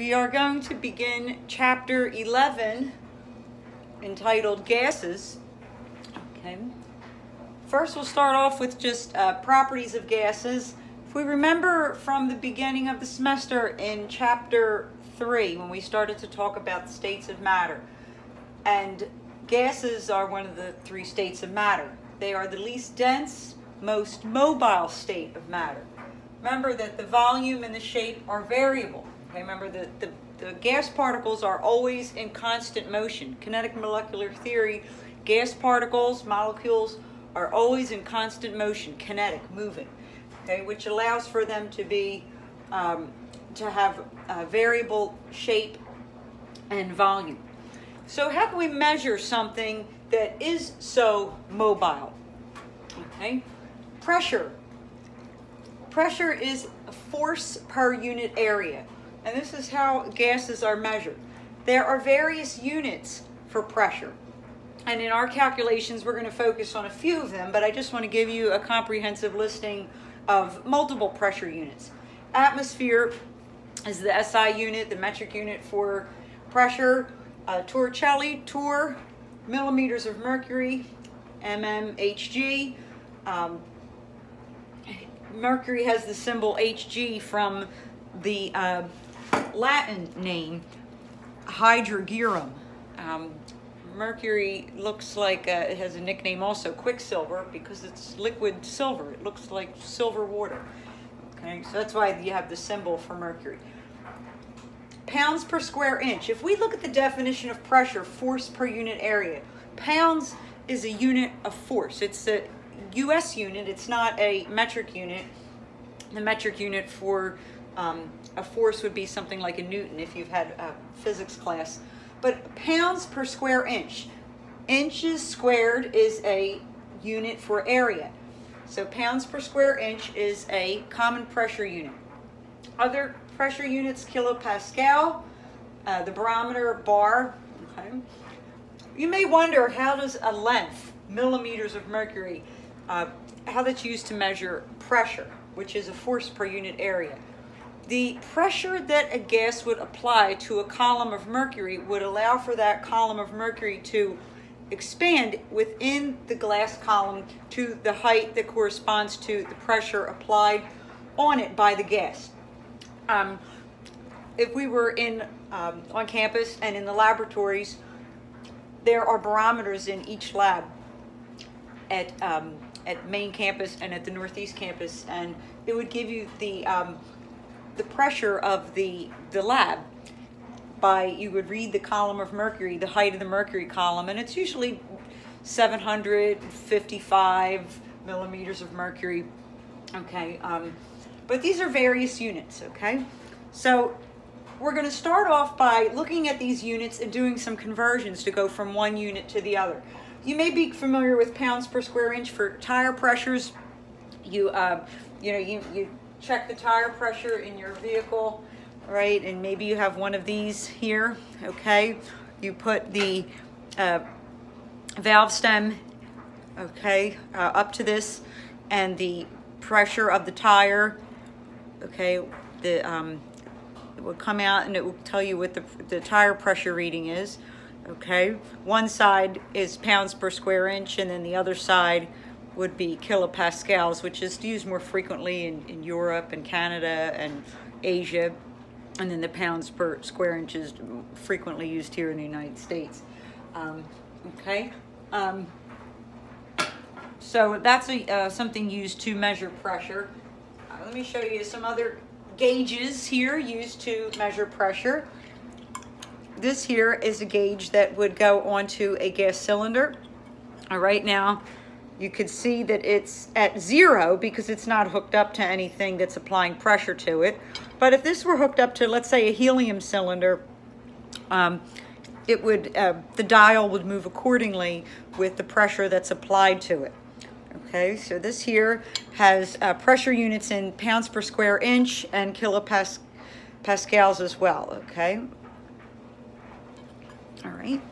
We are going to begin chapter 11 entitled Gases. Okay. First, we'll start off with just uh, properties of gases. If we remember from the beginning of the semester in chapter 3, when we started to talk about the states of matter, and gases are one of the three states of matter. They are the least dense, most mobile state of matter. Remember that the volume and the shape are variable. Okay, remember that the, the gas particles are always in constant motion. Kinetic molecular theory, gas particles, molecules are always in constant motion, kinetic, moving, okay, which allows for them to be, um, to have a variable shape and volume. So how can we measure something that is so mobile? Okay, pressure. Pressure is force per unit area and this is how gases are measured. There are various units for pressure. And in our calculations, we're going to focus on a few of them, but I just want to give you a comprehensive listing of multiple pressure units. Atmosphere is the SI unit, the metric unit for pressure. Uh, Torricelli, torr, millimeters of mercury, mmHg. Um, mercury has the symbol Hg from the uh, Latin name, Hydrargyrum. Um, mercury looks like, uh, it has a nickname also, Quicksilver, because it's liquid silver. It looks like silver water. Okay, so that's why you have the symbol for mercury. Pounds per square inch. If we look at the definition of pressure, force per unit area, pounds is a unit of force. It's a US unit, it's not a metric unit. The metric unit for um, a force would be something like a Newton if you've had a physics class. But pounds per square inch. Inches squared is a unit for area. So pounds per square inch is a common pressure unit. Other pressure units, kilopascal, uh, the barometer, bar. Okay. You may wonder how does a length, millimeters of mercury, uh, how that's used to measure pressure, which is a force per unit area the pressure that a gas would apply to a column of mercury would allow for that column of mercury to expand within the glass column to the height that corresponds to the pressure applied on it by the gas. Um, if we were in um, on campus and in the laboratories, there are barometers in each lab at um, at main campus and at the northeast campus, and it would give you the um, the pressure of the, the lab by, you would read the column of mercury, the height of the mercury column, and it's usually 755 millimeters of mercury, okay? Um, but these are various units, okay? So we're going to start off by looking at these units and doing some conversions to go from one unit to the other. You may be familiar with pounds per square inch for tire pressures. You, uh, you know, you, you check the tire pressure in your vehicle, right? And maybe you have one of these here, okay? You put the uh, valve stem, okay, uh, up to this, and the pressure of the tire, okay, the um, it will come out and it will tell you what the, the tire pressure reading is, okay? One side is pounds per square inch, and then the other side would be kilopascals, which is used more frequently in, in Europe and Canada and Asia. And then the pounds per square inch is frequently used here in the United States. Um, okay. Um, so that's a, uh, something used to measure pressure. Uh, let me show you some other gauges here used to measure pressure. This here is a gauge that would go onto a gas cylinder. All right, now you could see that it's at zero because it's not hooked up to anything that's applying pressure to it. But if this were hooked up to, let's say, a helium cylinder, um, it would, uh, the dial would move accordingly with the pressure that's applied to it. Okay, so this here has uh, pressure units in pounds per square inch and kilopascals as well, okay? All right.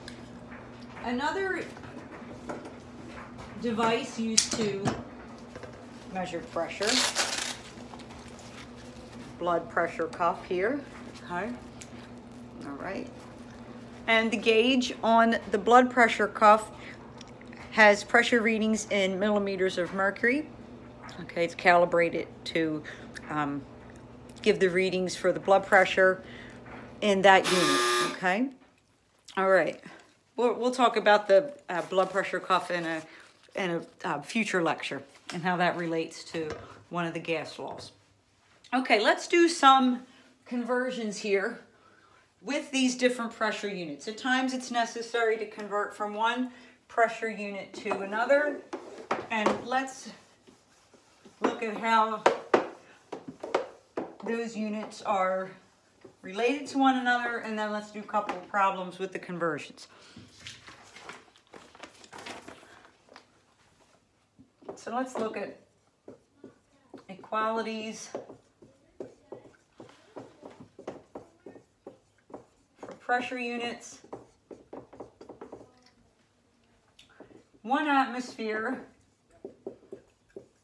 Another device used to measure pressure. Blood pressure cuff here, okay? right. And the gauge on the blood pressure cuff has pressure readings in millimeters of mercury. Okay, it's calibrated to um, give the readings for the blood pressure in that unit, okay? All right, we'll, we'll talk about the uh, blood pressure cuff in a, in a uh, future lecture and how that relates to one of the gas laws. Okay, let's do some conversions here with these different pressure units. At times it's necessary to convert from one pressure unit to another. And let's look at how those units are related to one another, and then let's do a couple of problems with the conversions. So let's look at equalities for pressure units. One atmosphere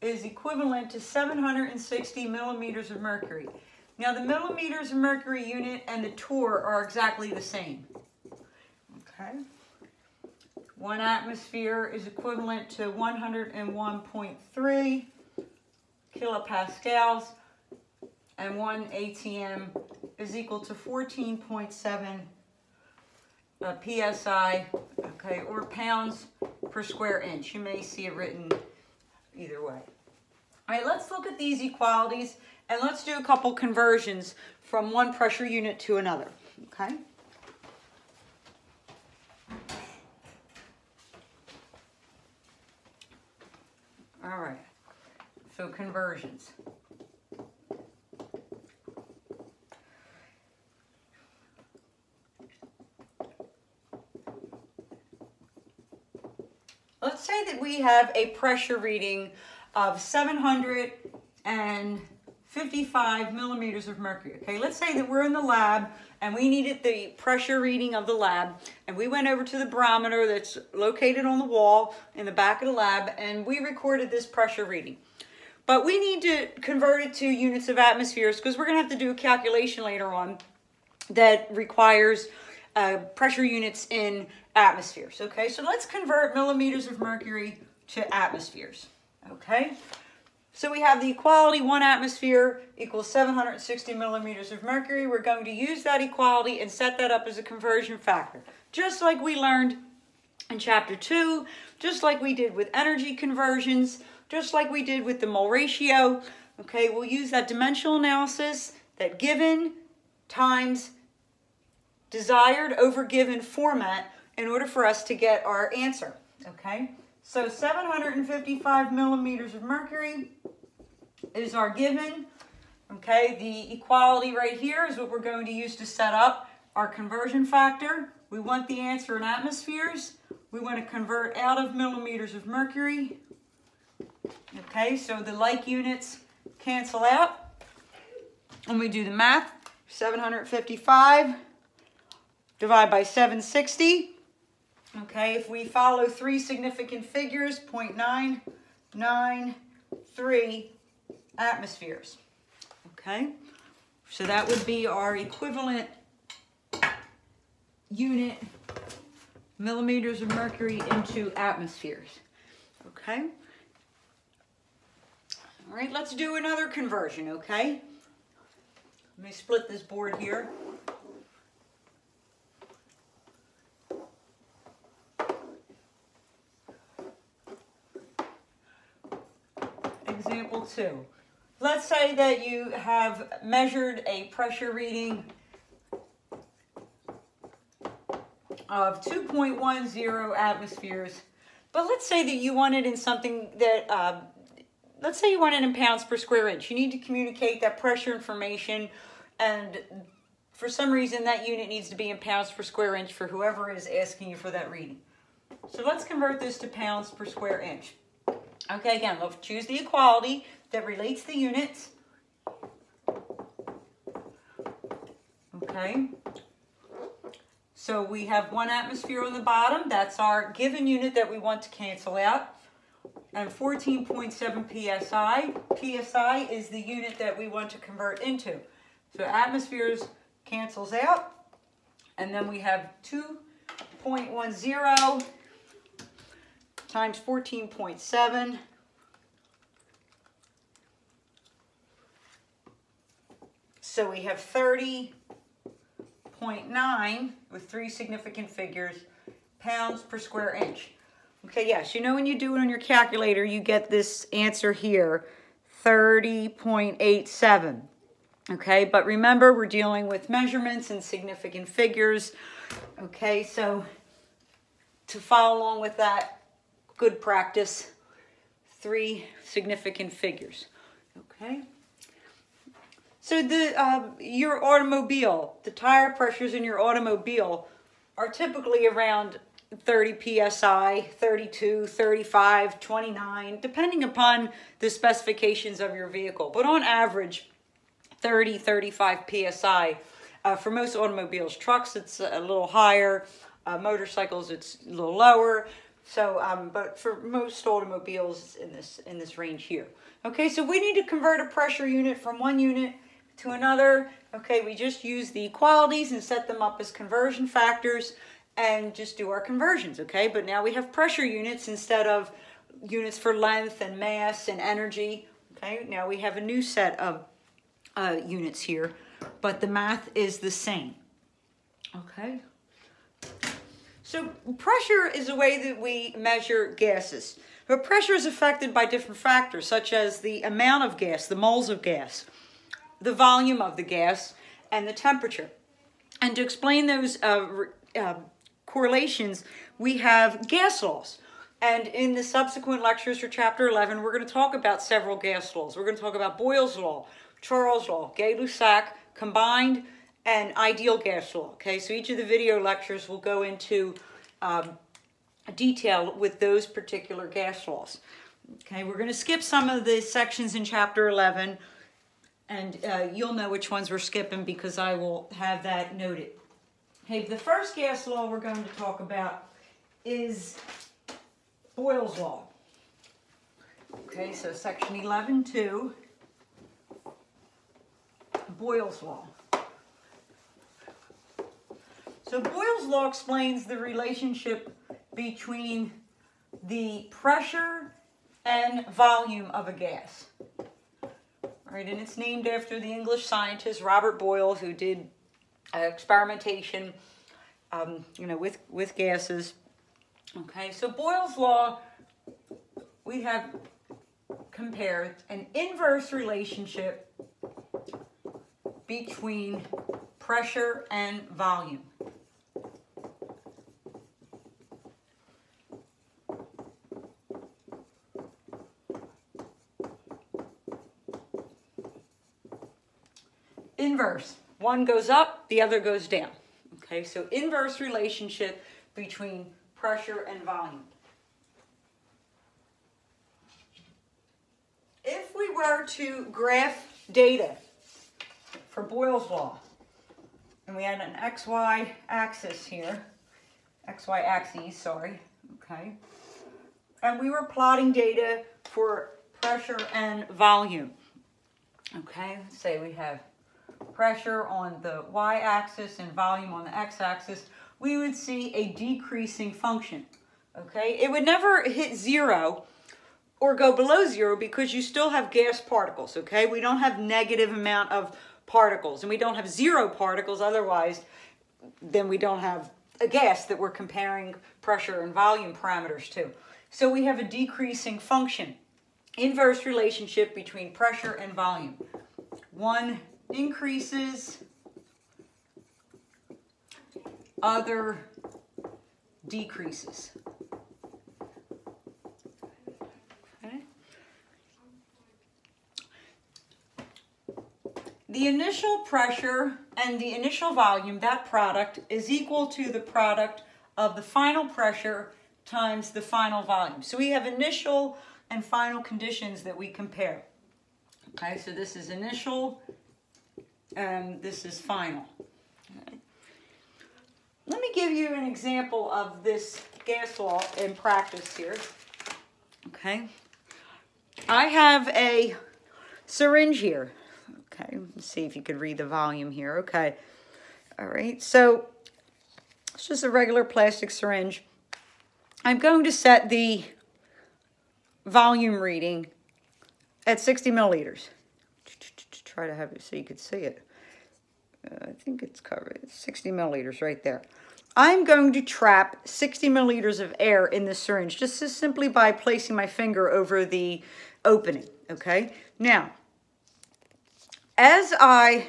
is equivalent to 760 millimeters of mercury. Now the millimeters of mercury unit and the torr are exactly the same. One atmosphere is equivalent to 101.3 kilopascals and one ATM is equal to 14.7 uh, psi, okay, or pounds per square inch. You may see it written either way. All right, let's look at these equalities and let's do a couple conversions from one pressure unit to another, okay? All right, so conversions. Let's say that we have a pressure reading of 755 millimeters of mercury. Okay, let's say that we're in the lab and we needed the pressure reading of the lab and we went over to the barometer that's located on the wall in the back of the lab and we recorded this pressure reading. But we need to convert it to units of atmospheres because we're going to have to do a calculation later on that requires uh, pressure units in atmospheres. Okay, so let's convert millimeters of mercury to atmospheres. Okay, so we have the equality one atmosphere equals 760 millimeters of mercury. We're going to use that equality and set that up as a conversion factor, just like we learned in chapter two, just like we did with energy conversions, just like we did with the mole ratio. Okay, we'll use that dimensional analysis, that given times desired over given format in order for us to get our answer, okay? So 755 millimeters of mercury is our given, okay? The equality right here is what we're going to use to set up our conversion factor. We want the answer in atmospheres. We want to convert out of millimeters of mercury. Okay, so the like units cancel out. And we do the math. 755 divided by 760. Okay, if we follow three significant figures, 0.993 atmospheres. Okay, so that would be our equivalent unit millimeters of mercury into atmospheres. Okay. All right, let's do another conversion, okay? Let me split this board here. Two. Let's say that you have measured a pressure reading of 2.10 atmospheres, but let's say that you want it in something that, uh, let's say you want it in pounds per square inch. You need to communicate that pressure information and for some reason that unit needs to be in pounds per square inch for whoever is asking you for that reading. So let's convert this to pounds per square inch. Okay, again, let's choose the equality that relates the units. Okay. So we have one atmosphere on the bottom. That's our given unit that we want to cancel out. And 14.7 psi. psi is the unit that we want to convert into. So atmospheres cancels out. And then we have 2.10 times 14.7. So we have 30.9 with three significant figures, pounds per square inch. Okay, yes, you know when you do it on your calculator, you get this answer here, 30.87. Okay, but remember we're dealing with measurements and significant figures. Okay, so to follow along with that, good practice, three significant figures. Okay. So the uh, your automobile, the tire pressures in your automobile are typically around 30 psi, 32, 35, 29, depending upon the specifications of your vehicle. But on average, 30, 35 psi. Uh, for most automobiles, trucks, it's a little higher. Uh, motorcycles, it's a little lower. So, um, but for most automobiles, in this in this range here. Okay, so we need to convert a pressure unit from one unit to another. Okay, we just use the equalities and set them up as conversion factors and just do our conversions, okay? But now we have pressure units instead of units for length and mass and energy, okay? Now we have a new set of uh, units here, but the math is the same, okay? So pressure is a way that we measure gases. But pressure is affected by different factors, such as the amount of gas, the moles of gas, the volume of the gas, and the temperature. And to explain those uh, uh, correlations, we have gas laws. And in the subsequent lectures for chapter 11, we're going to talk about several gas laws. We're going to talk about Boyle's law, Charles law, Gay-Lussac, combined, and ideal gas law. Okay, so each of the video lectures will go into um, detail with those particular gas laws. Okay, we're going to skip some of the sections in chapter 11, and uh, you'll know which ones we're skipping because I will have that noted. Okay, the first gas law we're going to talk about is Boyle's law. Okay, so section 11.2, Boyle's law. So Boyle's law explains the relationship between the pressure and volume of a gas. Right, and it's named after the English scientist Robert Boyle, who did uh, experimentation, um, you know, with, with gases. Okay, so Boyle's law, we have compared an inverse relationship between pressure and volume. Inverse. One goes up, the other goes down. Okay, so inverse relationship between pressure and volume. If we were to graph data for Boyle's law, and we had an XY axis here, XY axis, sorry, okay, and we were plotting data for pressure and volume, okay, say we have pressure on the y-axis and volume on the x-axis, we would see a decreasing function, okay? It would never hit zero or go below zero because you still have gas particles, okay? We don't have negative amount of particles and we don't have zero particles, otherwise then we don't have a gas that we're comparing pressure and volume parameters to. So we have a decreasing function, inverse relationship between pressure and volume. One increases, other decreases. Okay. The initial pressure and the initial volume, that product, is equal to the product of the final pressure times the final volume. So we have initial and final conditions that we compare. Okay, so this is initial and this is final. Let me give you an example of this gas law in practice here. Okay. I have a syringe here. Okay, let's see if you could read the volume here. Okay. All right, so It's just a regular plastic syringe. I'm going to set the volume reading at 60 milliliters. Try to have it so you could see it. Uh, I think it's covered. It's 60 milliliters right there. I'm going to trap 60 milliliters of air in the syringe just simply by placing my finger over the opening, okay? Now, as I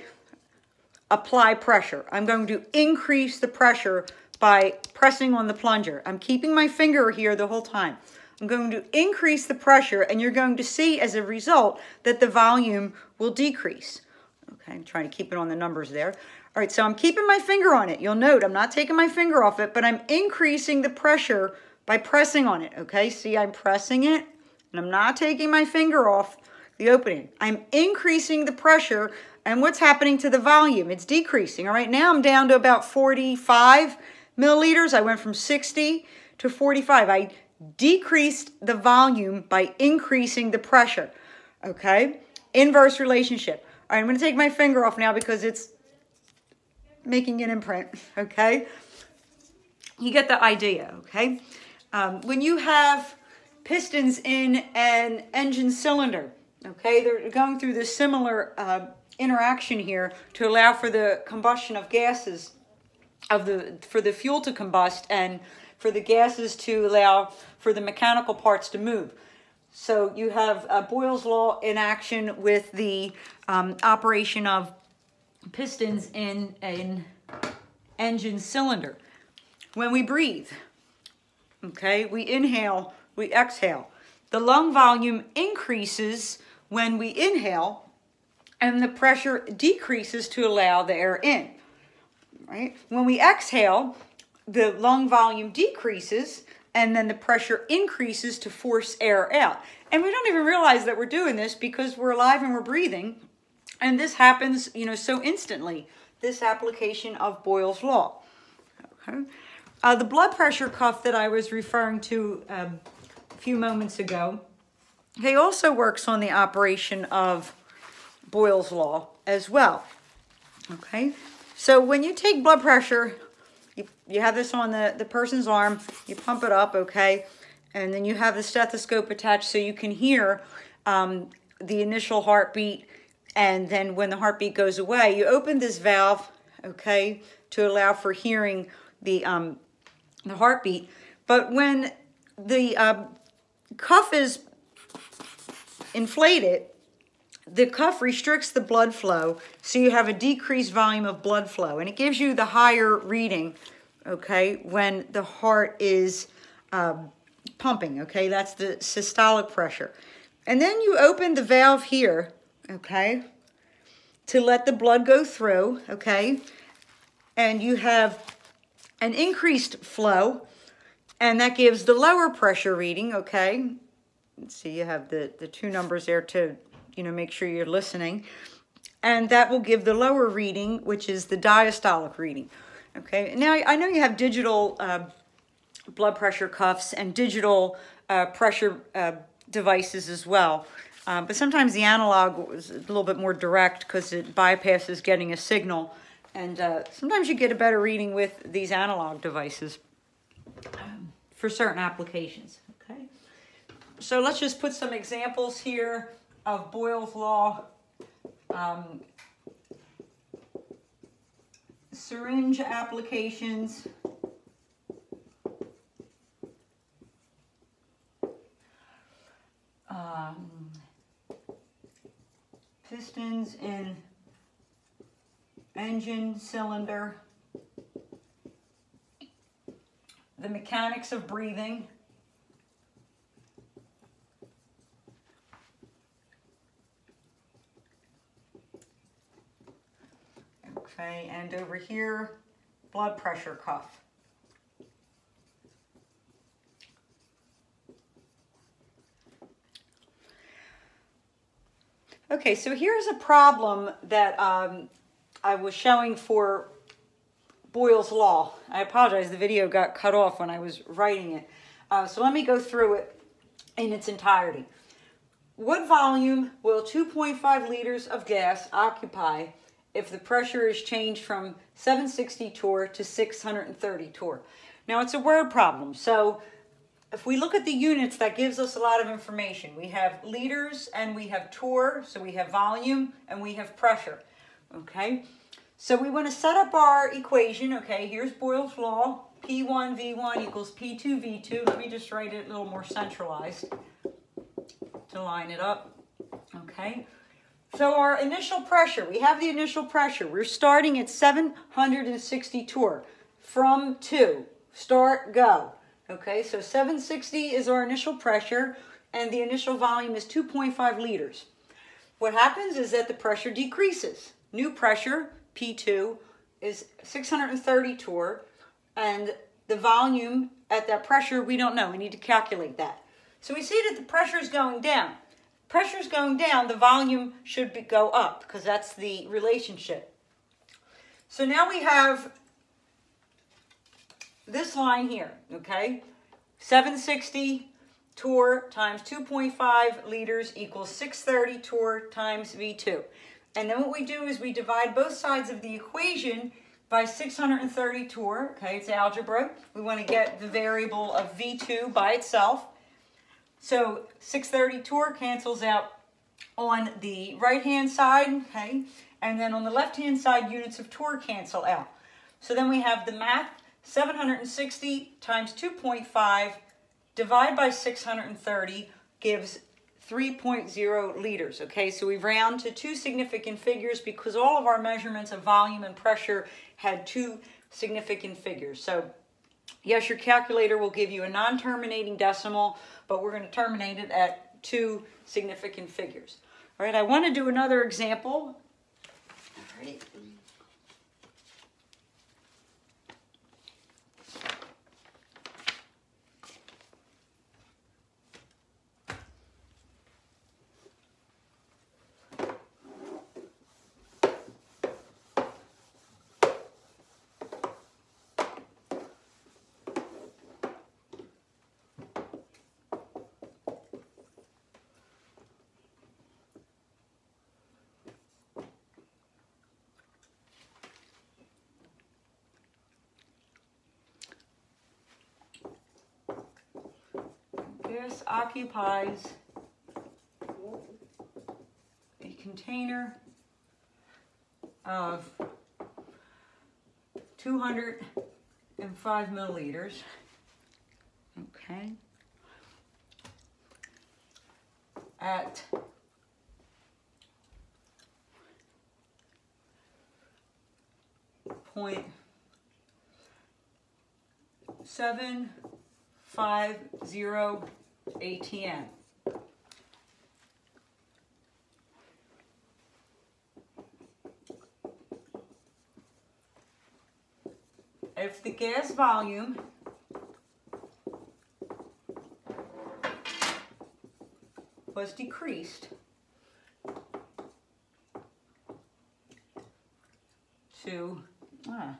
apply pressure, I'm going to increase the pressure by pressing on the plunger. I'm keeping my finger here the whole time. I'm going to increase the pressure and you're going to see as a result that the volume will decrease. Okay, I'm trying to keep it on the numbers there. All right, so I'm keeping my finger on it. You'll note I'm not taking my finger off it, but I'm increasing the pressure by pressing on it, okay? See, I'm pressing it, and I'm not taking my finger off the opening. I'm increasing the pressure, and what's happening to the volume? It's decreasing. All right, now I'm down to about 45 milliliters. I went from 60 to 45. I decreased the volume by increasing the pressure, okay? Inverse relationship. All right, I'm going to take my finger off now because it's making an imprint, okay? You get the idea, okay? Um, when you have pistons in an engine cylinder, okay, they're going through this similar uh, interaction here to allow for the combustion of gases, of the for the fuel to combust and for the gases to allow for the mechanical parts to move. So you have uh, Boyle's law in action with the um, operation of pistons in an engine cylinder. When we breathe, okay, we inhale, we exhale. The lung volume increases when we inhale and the pressure decreases to allow the air in, right? When we exhale, the lung volume decreases and then the pressure increases to force air out. And we don't even realize that we're doing this because we're alive and we're breathing. And this happens, you know, so instantly, this application of Boyle's law. Okay. Uh, the blood pressure cuff that I was referring to um, a few moments ago, he also works on the operation of Boyle's law as well. Okay, so when you take blood pressure you, you have this on the, the person's arm, you pump it up, okay? And then you have the stethoscope attached so you can hear um, the initial heartbeat. And then when the heartbeat goes away, you open this valve, okay, to allow for hearing the, um, the heartbeat. But when the uh, cuff is inflated, the cuff restricts the blood flow, so you have a decreased volume of blood flow, and it gives you the higher reading, okay, when the heart is um, pumping, okay? That's the systolic pressure. And then you open the valve here, okay, to let the blood go through, okay? And you have an increased flow, and that gives the lower pressure reading, okay? See, you have the, the two numbers there to you know, make sure you're listening. And that will give the lower reading, which is the diastolic reading. Okay, now I know you have digital uh, blood pressure cuffs and digital uh, pressure uh, devices as well. Um, but sometimes the analog is a little bit more direct because it bypasses getting a signal. And uh, sometimes you get a better reading with these analog devices um, for certain applications. Okay, so let's just put some examples here of Boyle's Law, um, syringe applications, um, pistons in engine cylinder, the mechanics of breathing, Okay, and over here, blood pressure cuff. Okay, so here's a problem that um, I was showing for Boyle's Law. I apologize, the video got cut off when I was writing it. Uh, so let me go through it in its entirety. What volume will 2.5 liters of gas occupy if the pressure is changed from 760 torr to 630 torr. Now it's a word problem, so if we look at the units, that gives us a lot of information. We have liters and we have torr, so we have volume and we have pressure, okay? So we want to set up our equation, okay? Here's Boyle's law, P1 V1 equals P2 V2. Let me just write it a little more centralized to line it up, okay? So our initial pressure, we have the initial pressure. We're starting at 760 torr from 2. Start, go. Okay, so 760 is our initial pressure and the initial volume is 2.5 liters. What happens is that the pressure decreases. New pressure, P2, is 630 torr and the volume at that pressure, we don't know. We need to calculate that. So we see that the pressure is going down. Pressure is going down, the volume should be, go up because that's the relationship. So now we have this line here, okay? 760 torr times 2.5 liters equals 630 torr times V2. And then what we do is we divide both sides of the equation by 630 torr, okay, it's algebra. We want to get the variable of V2 by itself. So 630 torr cancels out on the right-hand side, okay, and then on the left-hand side, units of torr cancel out. So then we have the math 760 times 2.5 divide by 630 gives 3.0 liters. Okay, so we round to two significant figures because all of our measurements of volume and pressure had two significant figures. So yes, your calculator will give you a non-terminating decimal, but we're going to terminate it at two significant figures. All right, I want to do another example. All right. This occupies a container of 205 milliliters. Okay. At point seven five zero ATM. If the gas volume was decreased to ah,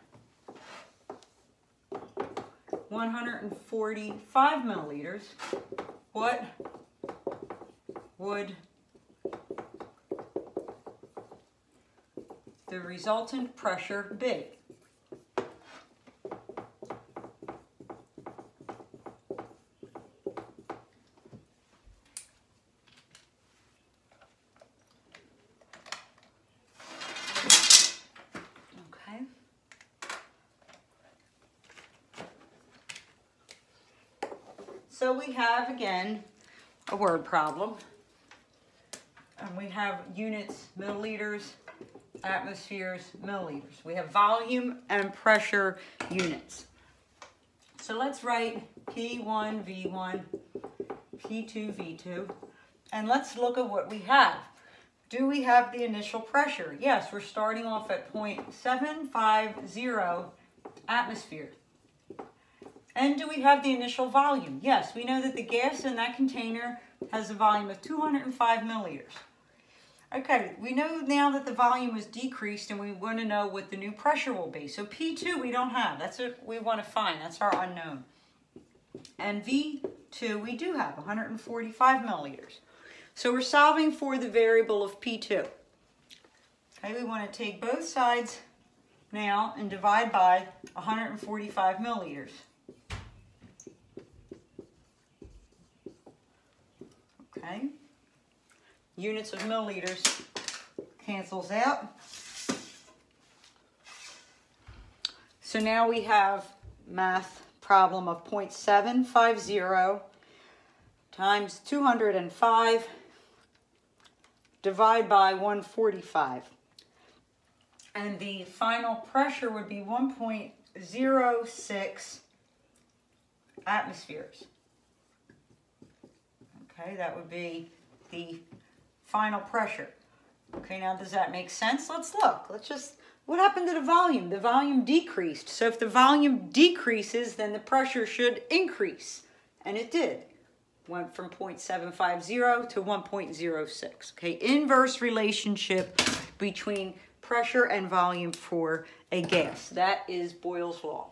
145 milliliters, what would the resultant pressure be? Okay. So we have, again, a word problem. And we have units, milliliters, atmospheres, milliliters. We have volume and pressure units. So let's write P1, V1, P2, V2, and let's look at what we have. Do we have the initial pressure? Yes, we're starting off at 0.750 atmosphere. And do we have the initial volume? Yes, we know that the gas in that container has a volume of 205 milliliters. Okay, we know now that the volume was decreased and we want to know what the new pressure will be. So P2 we don't have. That's what we want to find. That's our unknown. And V2 we do have, 145 milliliters. So we're solving for the variable of P2. Okay, we want to take both sides now and divide by 145 milliliters. Okay, units of milliliters cancels out. So now we have math problem of 0.750 times 205 divide by 145. And the final pressure would be 1.06 atmospheres. Okay, that would be the final pressure. Okay, now does that make sense? Let's look. Let's just, what happened to the volume? The volume decreased. So if the volume decreases, then the pressure should increase. And it did. Went from 0.750 to 1.06. Okay, inverse relationship between pressure and volume for a gas. That is Boyle's law.